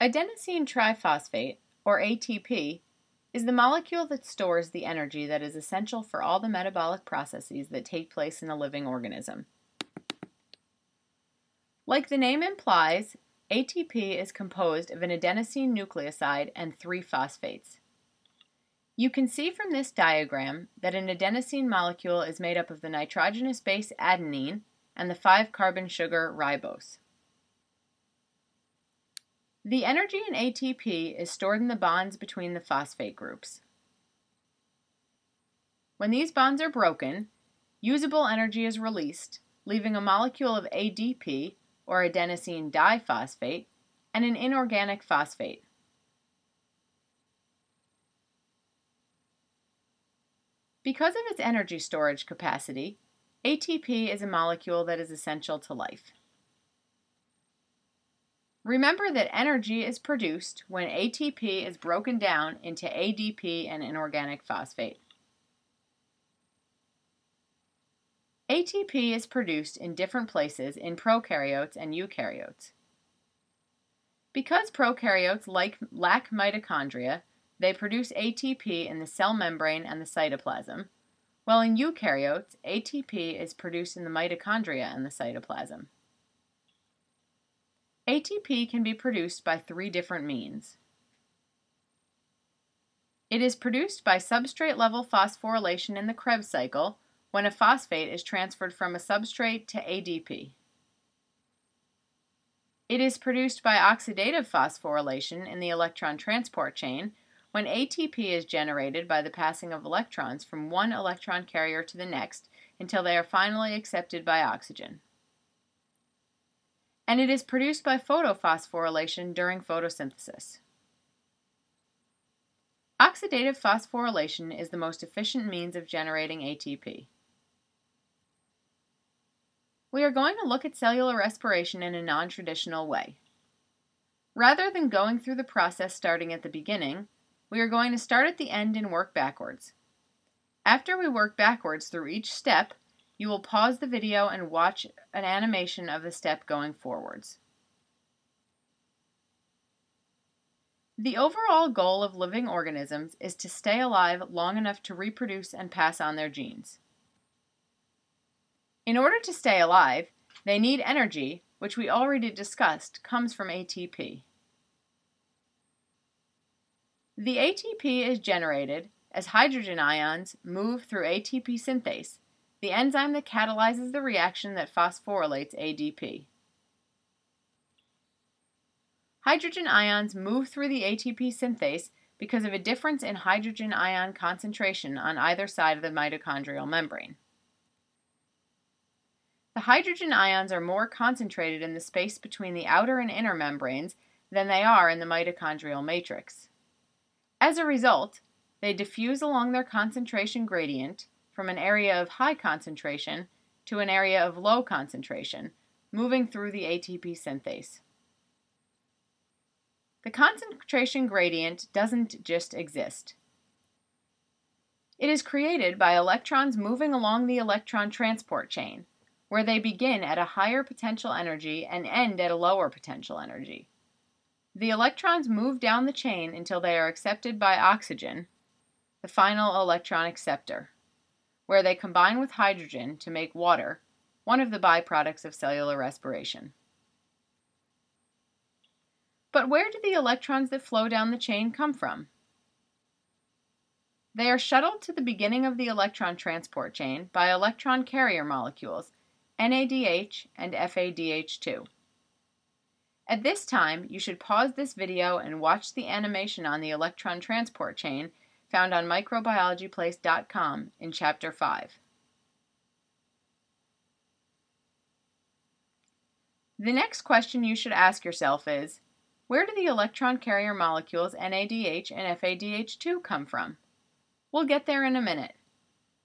Adenosine triphosphate, or ATP, is the molecule that stores the energy that is essential for all the metabolic processes that take place in a living organism. Like the name implies, ATP is composed of an adenosine nucleoside and three phosphates. You can see from this diagram that an adenosine molecule is made up of the nitrogenous base adenine and the 5-carbon sugar ribose. The energy in ATP is stored in the bonds between the phosphate groups. When these bonds are broken, usable energy is released, leaving a molecule of ADP, or adenosine diphosphate, and an inorganic phosphate. Because of its energy storage capacity, ATP is a molecule that is essential to life. Remember that energy is produced when ATP is broken down into ADP and inorganic phosphate. ATP is produced in different places in prokaryotes and eukaryotes. Because prokaryotes like, lack mitochondria, they produce ATP in the cell membrane and the cytoplasm, while in eukaryotes, ATP is produced in the mitochondria and the cytoplasm. ATP can be produced by three different means. It is produced by substrate level phosphorylation in the Krebs cycle when a phosphate is transferred from a substrate to ADP. It is produced by oxidative phosphorylation in the electron transport chain when ATP is generated by the passing of electrons from one electron carrier to the next until they are finally accepted by oxygen and it is produced by photophosphorylation during photosynthesis. Oxidative phosphorylation is the most efficient means of generating ATP. We are going to look at cellular respiration in a non-traditional way. Rather than going through the process starting at the beginning, we are going to start at the end and work backwards. After we work backwards through each step, you will pause the video and watch an animation of the step going forwards. The overall goal of living organisms is to stay alive long enough to reproduce and pass on their genes. In order to stay alive, they need energy, which we already discussed comes from ATP. The ATP is generated as hydrogen ions move through ATP synthase the enzyme that catalyzes the reaction that phosphorylates ADP. Hydrogen ions move through the ATP synthase because of a difference in hydrogen ion concentration on either side of the mitochondrial membrane. The hydrogen ions are more concentrated in the space between the outer and inner membranes than they are in the mitochondrial matrix. As a result, they diffuse along their concentration gradient from an area of high concentration to an area of low concentration, moving through the ATP synthase. The concentration gradient doesn't just exist. It is created by electrons moving along the electron transport chain, where they begin at a higher potential energy and end at a lower potential energy. The electrons move down the chain until they are accepted by oxygen, the final electron acceptor where they combine with hydrogen to make water, one of the byproducts of cellular respiration. But where do the electrons that flow down the chain come from? They are shuttled to the beginning of the electron transport chain by electron carrier molecules, NADH and FADH2. At this time, you should pause this video and watch the animation on the electron transport chain found on microbiologyplace.com in Chapter 5. The next question you should ask yourself is, where do the electron carrier molecules NADH and FADH2 come from? We'll get there in a minute.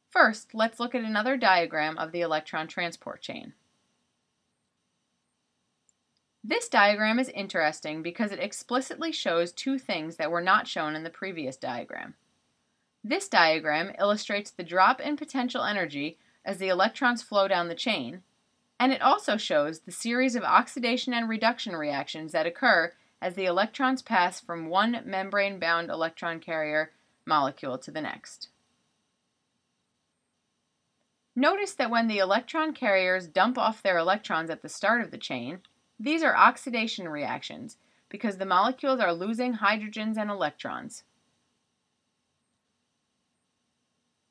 First, let's look at another diagram of the electron transport chain. This diagram is interesting because it explicitly shows two things that were not shown in the previous diagram. This diagram illustrates the drop in potential energy as the electrons flow down the chain, and it also shows the series of oxidation and reduction reactions that occur as the electrons pass from one membrane bound electron carrier molecule to the next. Notice that when the electron carriers dump off their electrons at the start of the chain, these are oxidation reactions because the molecules are losing hydrogens and electrons.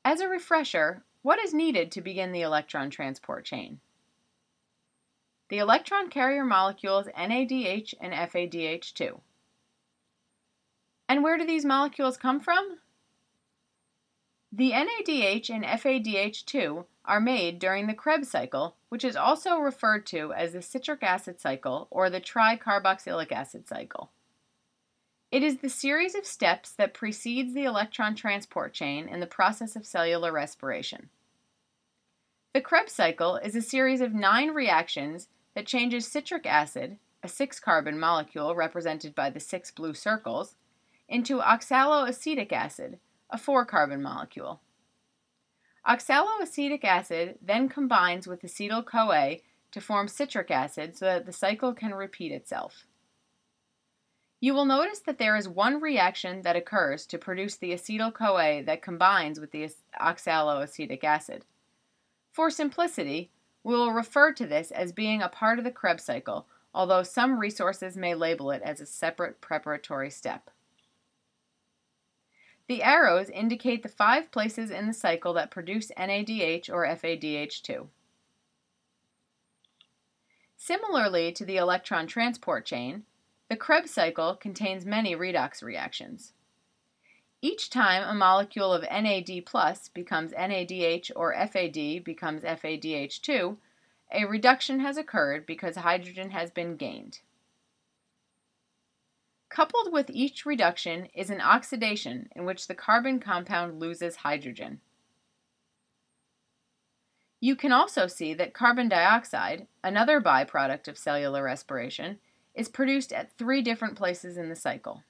As a refresher, what is needed to begin the electron transport chain? The electron carrier molecules NADH and FADH2. And where do these molecules come from? The NADH and FADH2 are made during the Krebs cycle, which is also referred to as the citric acid cycle or the tricarboxylic acid cycle. It is the series of steps that precedes the electron transport chain in the process of cellular respiration. The Krebs cycle is a series of nine reactions that changes citric acid, a six carbon molecule represented by the six blue circles, into oxaloacetic acid, a four carbon molecule. Oxaloacetic acid then combines with acetyl CoA to form citric acid so that the cycle can repeat itself. You will notice that there is one reaction that occurs to produce the acetyl CoA that combines with the oxaloacetic acid. For simplicity, we will refer to this as being a part of the Krebs cycle, although some resources may label it as a separate preparatory step. The arrows indicate the five places in the cycle that produce NADH or FADH2. Similarly to the electron transport chain, the Krebs cycle contains many redox reactions. Each time a molecule of NAD plus becomes NADH or FAD becomes FADH2, a reduction has occurred because hydrogen has been gained. Coupled with each reduction is an oxidation in which the carbon compound loses hydrogen. You can also see that carbon dioxide, another byproduct of cellular respiration, is produced at three different places in the cycle.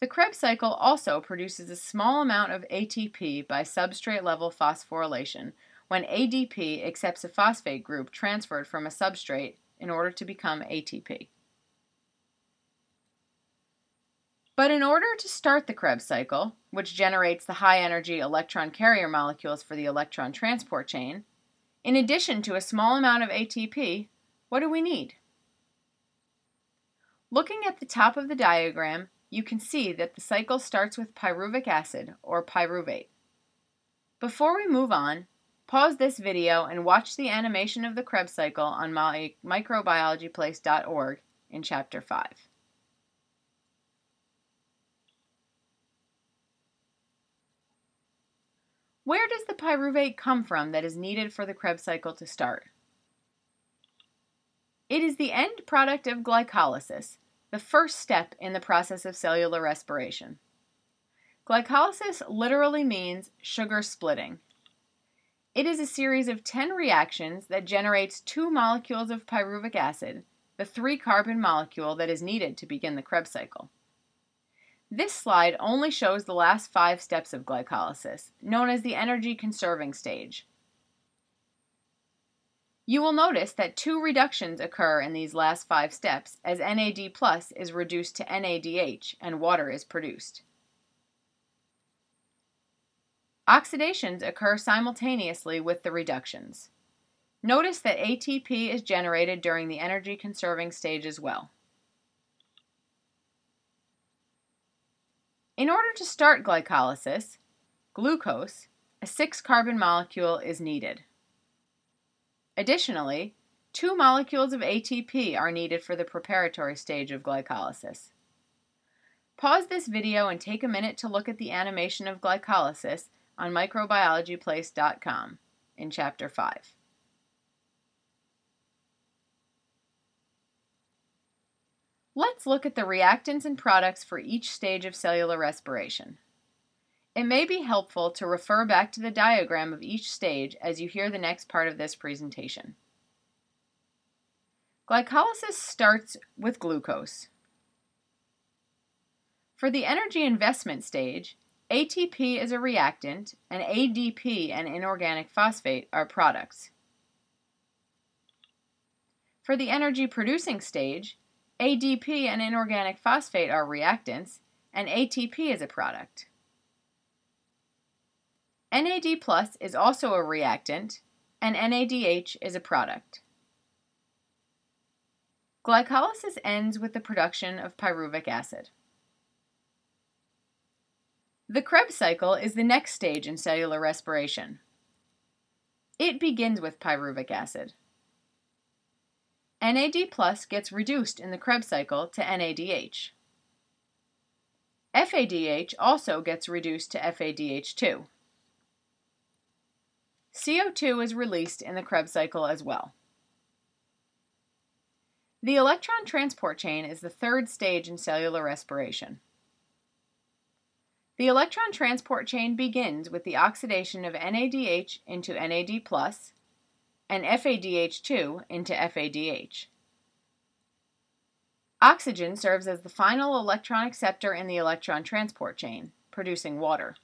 The Krebs cycle also produces a small amount of ATP by substrate level phosphorylation when ADP accepts a phosphate group transferred from a substrate in order to become ATP. But in order to start the Krebs cycle, which generates the high energy electron carrier molecules for the electron transport chain, in addition to a small amount of ATP, what do we need? Looking at the top of the diagram, you can see that the cycle starts with pyruvic acid, or pyruvate. Before we move on, pause this video and watch the animation of the Krebs cycle on microbiologyplace.org in Chapter 5. Where does the pyruvate come from that is needed for the Krebs cycle to start? It is the end product of glycolysis, the first step in the process of cellular respiration. Glycolysis literally means sugar splitting. It is a series of 10 reactions that generates two molecules of pyruvic acid, the three carbon molecule that is needed to begin the Krebs cycle. This slide only shows the last five steps of glycolysis, known as the energy conserving stage. You will notice that two reductions occur in these last five steps as NAD plus is reduced to NADH and water is produced. Oxidations occur simultaneously with the reductions. Notice that ATP is generated during the energy conserving stage as well. In order to start glycolysis, glucose, a six carbon molecule, is needed. Additionally, two molecules of ATP are needed for the preparatory stage of glycolysis. Pause this video and take a minute to look at the animation of glycolysis on microbiologyplace.com in Chapter 5. Let's look at the reactants and products for each stage of cellular respiration. It may be helpful to refer back to the diagram of each stage as you hear the next part of this presentation. Glycolysis starts with glucose. For the energy investment stage, ATP is a reactant and ADP and inorganic phosphate are products. For the energy producing stage, ADP and inorganic phosphate are reactants, and ATP is a product. NAD plus is also a reactant, and NADH is a product. Glycolysis ends with the production of pyruvic acid. The Krebs cycle is the next stage in cellular respiration. It begins with pyruvic acid. NAD plus gets reduced in the Krebs cycle to NADH. FADH also gets reduced to FADH2. CO2 is released in the Krebs cycle as well. The electron transport chain is the third stage in cellular respiration. The electron transport chain begins with the oxidation of NADH into NAD+, and FADH2 into FADH. Oxygen serves as the final electron acceptor in the electron transport chain, producing water.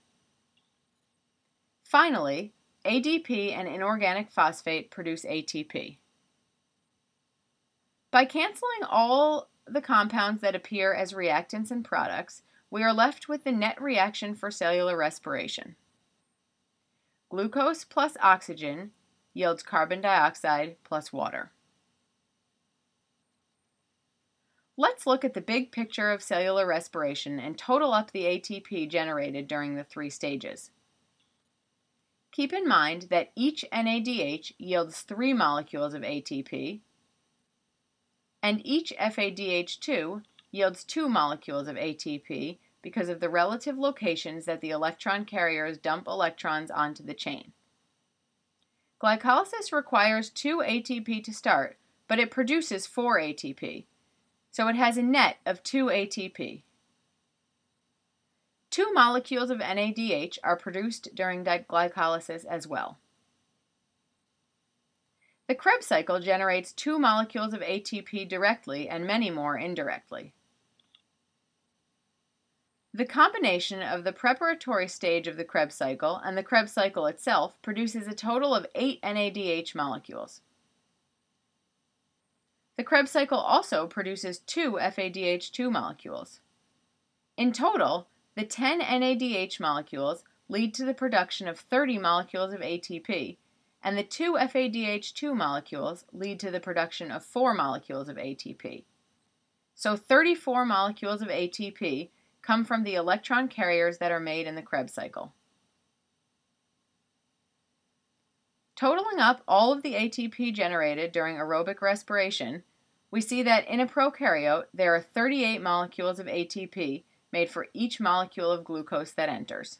Finally, ADP and inorganic phosphate produce ATP. By canceling all the compounds that appear as reactants and products, we are left with the net reaction for cellular respiration. Glucose plus oxygen yields carbon dioxide plus water. Let's look at the big picture of cellular respiration and total up the ATP generated during the three stages. Keep in mind that each NADH yields three molecules of ATP, and each FADH2 yields two molecules of ATP because of the relative locations that the electron carriers dump electrons onto the chain. Glycolysis requires 2 ATP to start, but it produces 4 ATP, so it has a net of 2 ATP. Two molecules of NADH are produced during glycolysis as well. The Krebs cycle generates two molecules of ATP directly and many more indirectly. The combination of the preparatory stage of the Krebs cycle and the Krebs cycle itself produces a total of 8 NADH molecules. The Krebs cycle also produces two FADH2 molecules. In total, the 10 NADH molecules lead to the production of 30 molecules of ATP and the two FADH2 molecules lead to the production of 4 molecules of ATP. So 34 molecules of ATP come from the electron carriers that are made in the Krebs cycle. Totaling up all of the ATP generated during aerobic respiration, we see that in a prokaryote there are 38 molecules of ATP made for each molecule of glucose that enters.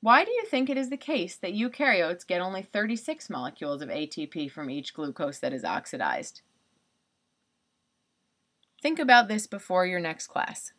Why do you think it is the case that eukaryotes get only 36 molecules of ATP from each glucose that is oxidized? Think about this before your next class.